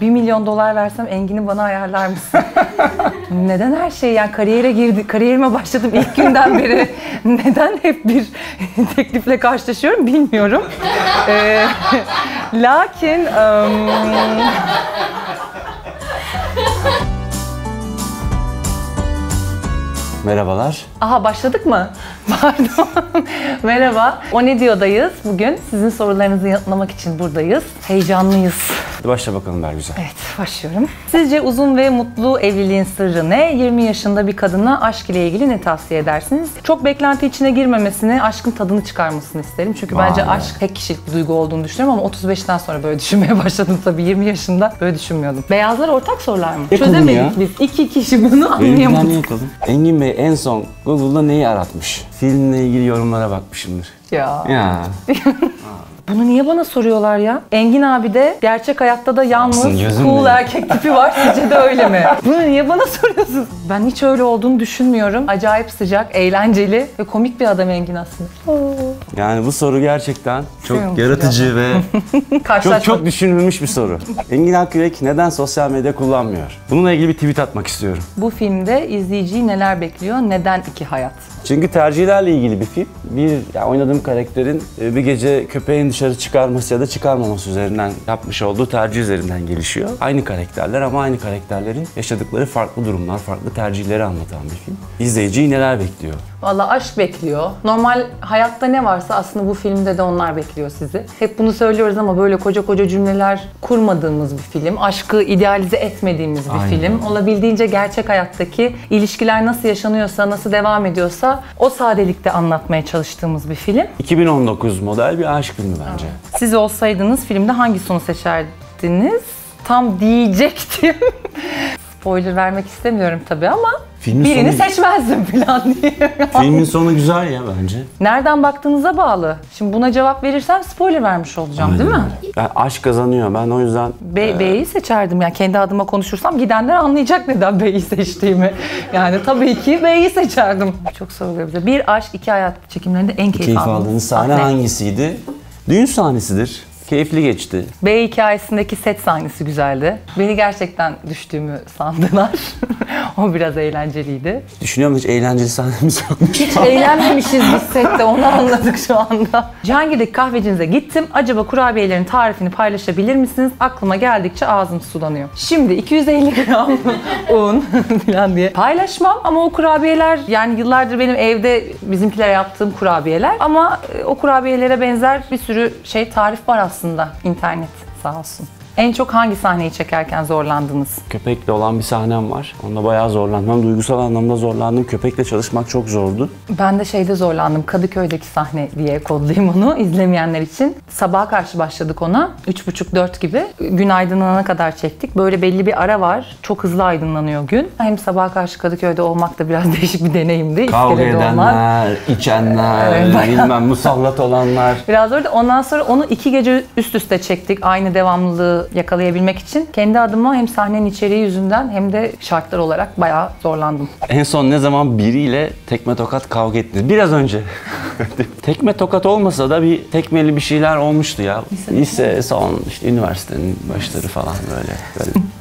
1 milyon dolar versem Engin'i bana ayarlar mısın? neden her şey yani kariyere girdi, kariyerime başladım ilk günden beri neden hep bir teklifle karşılaşıyorum bilmiyorum. Ee, lakin ım, Merhabalar. Aha başladık mı? Pardon. Merhaba. O ne diyordayız bugün? Sizin sorularınızı yanıtlamak için buradayız. Heyecanlıyız. Hadi başla bakalım Bergüzel. Evet, başlıyorum. Sizce uzun ve mutlu evliliğin sırrı ne? 20 yaşında bir kadına aşk ile ilgili ne tavsiye edersiniz? Çok beklenti içine girmemesini, aşkın tadını çıkarmasını isterim. Çünkü Vay bence be. aşk tek kişilik bir duygu olduğunu düşünüyorum ama 35'ten sonra böyle düşünmeye başladım tabii. 20 yaşında böyle düşünmüyordum. Beyazlar ortak sorular mı? Konu Çözemedik ya? biz. İki kişi bunu anlayamadık. Engin Bey en son Google'da neyi aratmış? Filmle ilgili yorumlara bakmışımdır. Ya. Ya. Bunu niye bana soruyorlar ya? Engin abi de gerçek hayatta da yalnız gözüm cool benim. erkek tipi var. Sizce de öyle mi? Bunu niye bana soruyorsunuz? Ben hiç öyle olduğunu düşünmüyorum. Acayip sıcak, eğlenceli ve komik bir adam Engin aslında. Yani bu soru gerçekten çok yaratıcı ve çok çok düşünülmüş bir soru. Engin Akyürek neden sosyal medya kullanmıyor? Bununla ilgili bir tweet atmak istiyorum. Bu filmde izleyiciyi neler bekliyor? Neden iki hayat? Çünkü tercihlerle ilgili bir film. Bir ya oynadığım karakterin e, bir gece köpeğin dışarı çıkarması ya da çıkarmaması üzerinden yapmış olduğu tercih üzerinden gelişiyor. Aynı karakterler ama aynı karakterlerin yaşadıkları farklı durumlar, farklı tercihleri anlatan bir film. İzleyiciyi neler bekliyor? Valla aşk bekliyor. Normal hayatta ne varsa aslında bu filmde de onlar bekliyor sizi. Hep bunu söylüyoruz ama böyle koca koca cümleler kurmadığımız bir film. Aşkı idealize etmediğimiz bir Aynen. film. Olabildiğince gerçek hayattaki ilişkiler nasıl yaşanıyorsa, nasıl devam ediyorsa o sadelikte anlatmaya çalıştığımız bir film. 2019 model bir aşk filmi bence. Siz olsaydınız filmde hangi sonu seçerdiniz? Tam diyecektim. Spoiler vermek istemiyorum tabii ama Filmin birini sonu- seçmezdim falan diye. Filmin sonu güzel ya bence. Nereden baktığınıza bağlı. Şimdi buna cevap verirsem spoiler vermiş olacağım değil mi? Ben aşk kazanıyor. Ben o yüzden B, B'yi seçerdim. Yani kendi adıma konuşursam gidenler anlayacak neden B'yi seçtiğimi. Yani tabii ki B'yi seçerdim. Çok soruluyor. Bir aşk, iki hayat çekimlerinde en keyif, keyif aldığınız sahne hangisiydi? Düğün sahnesidir. Keyifli geçti. B hikayesindeki set sahnesi güzeldi. Beni gerçekten düştüğümü sandılar. o biraz eğlenceliydi. Düşünüyorum hiç eğlenceli sahnemiz yokmuş. Hiç eğlenmemişiz biz sette onu anladık şu anda. Cihangir'deki kahvecinize gittim. Acaba kurabiyelerin tarifini paylaşabilir misiniz? Aklıma geldikçe ağzım sulanıyor. Şimdi 250 gram un falan diye paylaşmam ama o kurabiyeler yani yıllardır benim evde bizimkilere yaptığım kurabiyeler ama e, o kurabiyelere benzer bir sürü şey tarif var aslında internet sağ olsun. En çok hangi sahneyi çekerken zorlandınız? Köpekle olan bir sahnem var. Onda bayağı zorlandım. Duygusal anlamda zorlandım. Köpekle çalışmak çok zordu. Ben de şeyde zorlandım. Kadıköy'deki sahne diye kodlayayım onu izlemeyenler için. Sabaha karşı başladık ona. 3.30-4 gibi. Gün aydınlanana kadar çektik. Böyle belli bir ara var. Çok hızlı aydınlanıyor gün. Hem sabaha karşı Kadıköy'de olmak da biraz değişik bir deneyimdi. Kavga İskelede olmak. edenler, içenler, Evet, bilmem musallat olanlar. Biraz öyle. Ondan sonra onu iki gece üst üste çektik. Aynı devamlılığı yakalayabilmek için. Kendi adıma hem sahnenin içeriği yüzünden hem de şartlar olarak bayağı zorlandım. En son ne zaman biriyle tekme tokat kavga ettiniz? Biraz önce. tekme tokat olmasa da bir tekmeli bir şeyler olmuştu ya. Lise, son, işte üniversitenin başları falan böyle. böyle.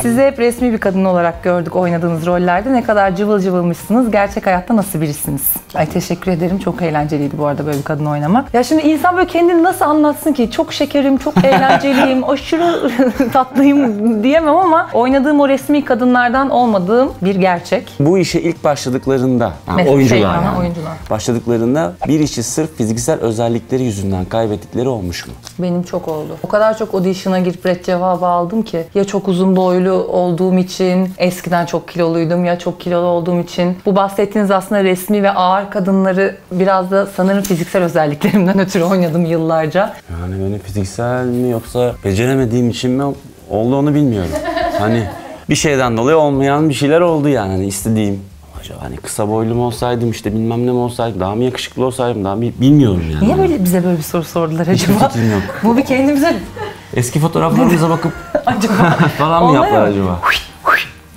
Sizi hep resmi bir kadın olarak gördük oynadığınız rollerde. Ne kadar cıvıl cıvılmışsınız. Gerçek hayatta nasıl birisiniz? Ay teşekkür ederim. Çok eğlenceliydi bu arada böyle bir kadın oynamak. Ya şimdi insan böyle kendini nasıl anlatsın ki? Çok şekerim, çok eğlenceliyim, aşırı tatlıyım diyemem ama oynadığım o resmi kadınlardan olmadığım bir gerçek. Bu işe ilk başladıklarında, yani Mesela oyuncular şey, yani, oyuncular. başladıklarında bir işi sırf fiziksel özellikleri yüzünden kaybettikleri olmuş mu? Benim çok oldu. O kadar çok audition'a girip red cevabı aldım ki. Ya çok uzun boylu olduğum için, eskiden çok kiloluydum ya çok kilolu olduğum için. Bu bahsettiğiniz aslında resmi ve ağır kadınları biraz da sanırım fiziksel özelliklerimden ötürü oynadım yıllarca. Yani benim fiziksel mi yoksa beceremediğim için mi oldu onu bilmiyorum. hani bir şeyden dolayı olmayan bir şeyler oldu yani hani istediğim. Acaba hani kısa boylu mu olsaydım işte bilmem ne mi olsaydım daha mı yakışıklı olsaydım daha bi- bilmiyorum yani. Niye böyle bize böyle bir soru sordular acaba? fikrim yok. Bu bir kendimize Eski fotoğraflarımıza bakıp acaba falan mı Olmuyor yaptılar acaba?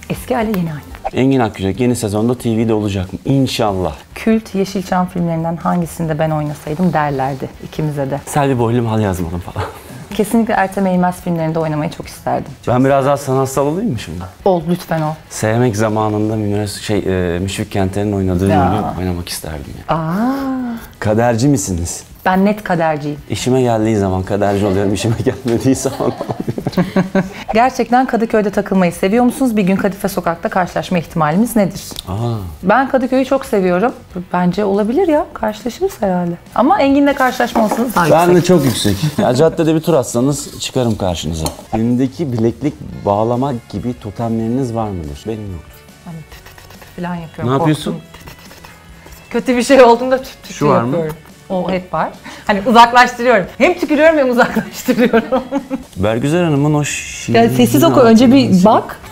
eski hali yeni hali. Engin Akgücek yeni sezonda TV'de olacak mı? İnşallah. Kült Yeşilçam filmlerinden hangisinde ben oynasaydım derlerdi ikimize de. Selvi boylu mal yazmadım falan. Kesinlikle Ertem Eğilmez filmlerinde oynamayı çok isterdim. Ben biraz daha sanatsal olayım mı şimdi? Ol lütfen ol. Sevmek zamanında Münir şey, e, Müşfik Kenter'in oynadığı Ya. rolü oynamak isterdim ya. Aa, Kaderci misiniz? ben net kaderciyim. İşime geldiği zaman kaderci oluyorum, işime gelmediği zaman Gerçekten Kadıköy'de takılmayı seviyor musunuz? Bir gün Kadife Sokak'ta karşılaşma ihtimalimiz nedir? Aa, Ben Kadıköy'ü çok seviyorum. Bence olabilir ya. Karşılaşırız herhalde. Ama Engin'le karşılaşma daha ben yüksek. de çok yüksek. Ya caddede bir tur atsanız çıkarım karşınıza. Filmdeki bileklik bağlama gibi totemleriniz var mıdır? Benim yoktur. Ben de tüt tüt tüt tüt falan yapıyorum. Ne yapıyorsun? Korktum. Kötü bir şey olduğunda tüt tüt Şu var mı? yapıyorum. O hep var. Hani uzaklaştırıyorum. Hem tükürüyorum hem uzaklaştırıyorum. Bergüzar Hanım'ın o Ya sessiz oku. Önce bir bak.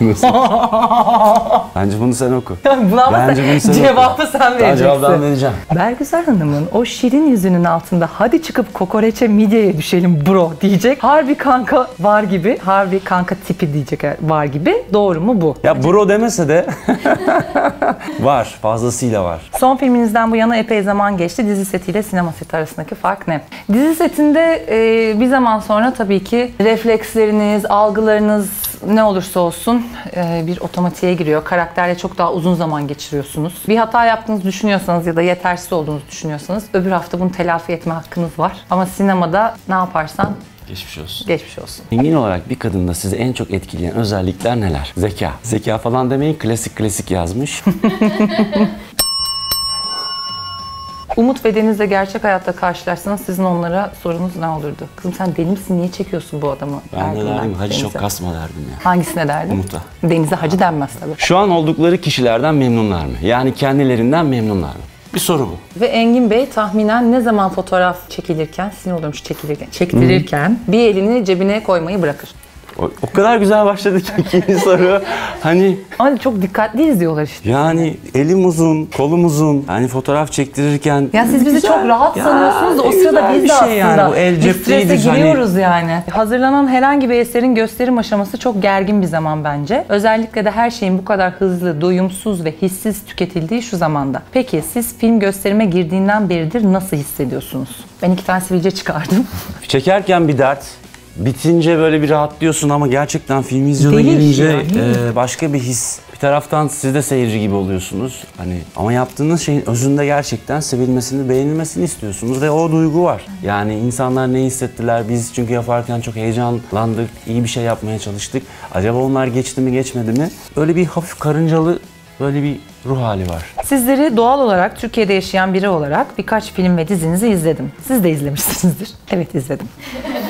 Bence bunu sen oku. Buna ama Bence bunu sen, sen cevabı oku. sen Ben cevabı ben vereceksin. vereceğim. Bergüzar Hanım'ın o şirin yüzünün altında hadi çıkıp kokoreçe midyeye düşelim bro diyecek. Harbi kanka var gibi, harbi kanka tipi diyecek var gibi. Doğru mu bu? Ya bro demese de var. Fazlasıyla var. Son filminizden bu yana epey zaman geçti. Dizi setiyle sinema seti arasındaki fark ne? Dizi setinde e, bir zaman sonra tabii ki refleksleriniz, algılarınız ne olursa olsun e, bir otomatiğe giriyor. Karakterle çok daha uzun zaman geçiriyorsunuz. Bir hata yaptığınızı düşünüyorsanız ya da yetersiz olduğunuzu düşünüyorsanız öbür hafta bunu telafi etme hakkınız var. Ama sinemada ne yaparsan Geçmiş olsun. geçmiş olsun. Engin olarak bir kadında sizi en çok etkileyen özellikler neler? Zeka. Zeka falan demeyin klasik klasik yazmış. Umut ve Deniz'le gerçek hayatta karşılaşsanız sizin onlara sorunuz ne olurdu? Kızım sen deli misin? Niye çekiyorsun bu adamı? Ben de derdim hacı çok kasma derdim ya. Hangisine derdin? Umut'a. Deniz'e hacı denmez tabii. Şu an oldukları kişilerden memnunlar mı? Yani kendilerinden memnunlar mı? Bir soru bu. Ve Engin Bey tahminen ne zaman fotoğraf çekilirken, sinir oluyormuş çekilirken, çektirirken bir elini cebine koymayı bırakır. O, o kadar güzel başladı ki ikinci soru. Hani Ama çok dikkatli izliyorlar işte. yani elim uzun, kolum uzun. Yani fotoğraf çektirirken... Ya siz bizi Güzel. çok rahat Ya, sanıyorsunuz da o sırada güzel biz bir de şey aslında yani. Bu el bir strese değildir. Hani- giriyoruz yani. Hazırlanan herhangi bir eserin gösterim aşaması çok gergin bir zaman bence. Özellikle de her şeyin bu kadar hızlı, doyumsuz ve hissiz tüketildiği şu zamanda. Peki siz film gösterime girdiğinden beridir nasıl hissediyorsunuz? Ben iki tane sivilce çıkardım. Çekerken bir dert, bitince böyle bir rahatlıyorsun ama gerçekten film vizyona girince ya, değil mi? e, başka bir his. Bir taraftan siz de seyirci gibi oluyorsunuz. Hani ama yaptığınız şeyin özünde gerçekten sevilmesini, beğenilmesini istiyorsunuz ve o duygu var. Yani insanlar ne hissettiler? Biz çünkü yaparken çok heyecanlandık, iyi bir şey yapmaya çalıştık. Acaba onlar geçti mi, geçmedi mi? Öyle bir hafif karıncalı böyle bir ruh hali var. Sizleri doğal olarak Türkiye'de yaşayan biri olarak birkaç film ve dizinizi izledim. Siz de izlemişsinizdir. Evet izledim.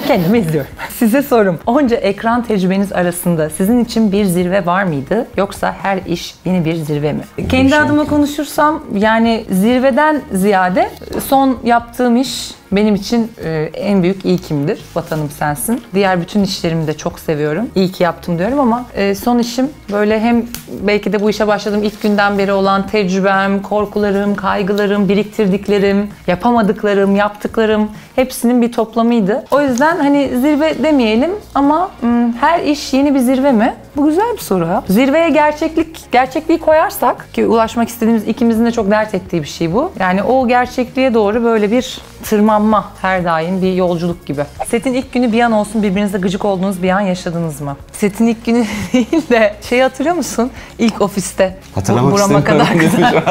Kendimi izliyorum. Size sorum. Onca ekran tecrübeniz arasında sizin için bir zirve var mıydı? Yoksa her iş yeni bir zirve mi? Kendi şey adıma konuşursam yani zirveden ziyade son yaptığım iş benim için e, en büyük ilkimdir. Vatanım sensin. Diğer bütün işlerimi de çok seviyorum. İyi ki yaptım diyorum ama e, son işim böyle hem belki de bu işe başladığım ilk günden beri olan tecrübem, korkularım, kaygılarım, biriktirdiklerim, yapamadıklarım, yaptıklarım hepsinin bir toplamıydı. O yüzden hani zirve demeyelim ama hmm, her iş yeni bir zirve mi? Bu güzel bir soru. Zirveye gerçeklik, gerçekliği koyarsak ki ulaşmak istediğimiz ikimizin de çok dert ettiği bir şey bu. Yani o gerçekliğe doğru böyle bir tırmanma her daim bir yolculuk gibi. Setin ilk günü bir an olsun birbirinize gıcık olduğunuz bir an yaşadınız mı? Setin ilk günü değil de şey hatırlıyor musun? İlk ofiste. Hatırlamak Bu- burama kadar güzel.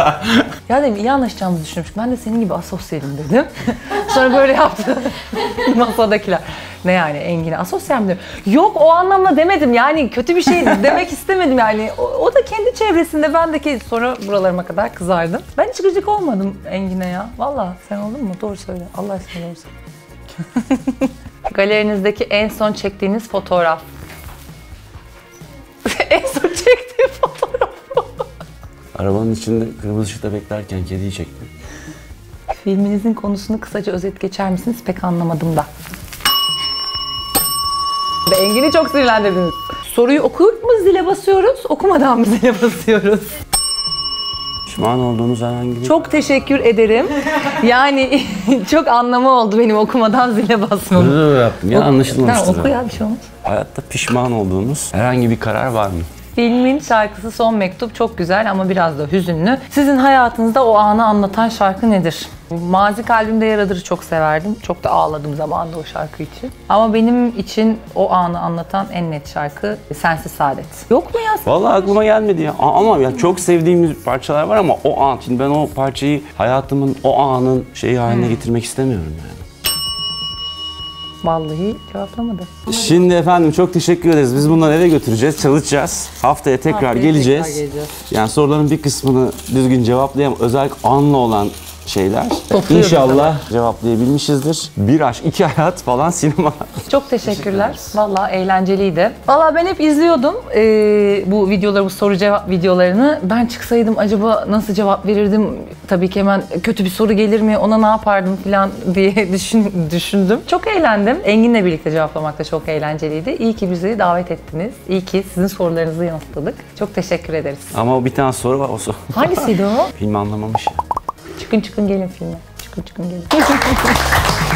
ya dedim iyi anlaşacağımızı düşünmüştüm. Ben de senin gibi asosyalim dedim. Sonra böyle yaptı masadakiler. Ne yani Engin'e asosyal mi diyor? Yok o anlamda demedim yani kötü bir şey demek istemedim yani. O, o da kendi çevresinde ben de ki sonra buralarıma kadar kızardım. Ben hiç gıcık olmadım Engin'e ya. Valla sen oldun mu? Doğru söyle. Allah aşkına doğru söyle. Galerinizdeki en son çektiğiniz fotoğraf. en son çektiğim fotoğraf. Arabanın içinde kırmızı ışıkta beklerken kediyi çektim. Filminizin konusunu kısaca özet geçer misiniz? Pek anlamadım da. Ve Engin'i çok sinirlendirdiniz. Soruyu okuyup mu zile basıyoruz, okumadan mı zile basıyoruz? Pişman olduğunuz herhangi bir... Çok teşekkür ederim. Yani çok anlamı oldu benim okumadan zile basmam. Özür yaptım ya anlaşılmamıştır. Tamam oku ya bir şey olmaz. Hayatta pişman olduğunuz herhangi bir karar var mı? Filmin şarkısı Son Mektup çok güzel ama biraz da hüzünlü. Sizin hayatınızda o anı anlatan şarkı nedir? Mazi kalbimde yaradır çok severdim. Çok da ağladım zamanında o şarkı için. Ama benim için o anı anlatan en net şarkı Sensiz Saadet. Yok mu ya? Vallahi aklıma gelmedi ya. Ama ya çok sevdiğimiz parçalar var ama o an şimdi ben o parçayı hayatımın o anın şeyi haline getirmek istemiyorum yani. Vallahi cevaplamadı. Şimdi efendim çok teşekkür ederiz. Biz bunları eve götüreceğiz, çalışacağız. Haftaya tekrar Haftaya geleceğiz. tekrar geleceğiz. Yani soruların bir kısmını düzgün cevaplayamam. Özellikle anlı olan şeyler. Topluyoruz İnşallah cevaplayabilmişizdir. Bir aşk, iki hayat falan sinema. Çok teşekkürler. Vallahi eğlenceliydi. Vallahi ben hep izliyordum eee, bu videoları, bu soru cevap videolarını. Ben çıksaydım acaba nasıl cevap verirdim? Tabii ki hemen kötü bir soru gelir mi, ona ne yapardım falan diye düşün, düşündüm. Çok eğlendim. Engin'le birlikte cevaplamak da çok eğlenceliydi. İyi ki bizi davet ettiniz. İyi ki sizin sorularınızı yanıtladık. Çok teşekkür ederiz. Ama bir tane soru var o soru. Hangisiydi o? Film anlamamış. Çıkın çıkın gelin filme. Çıkın çıkın gelin.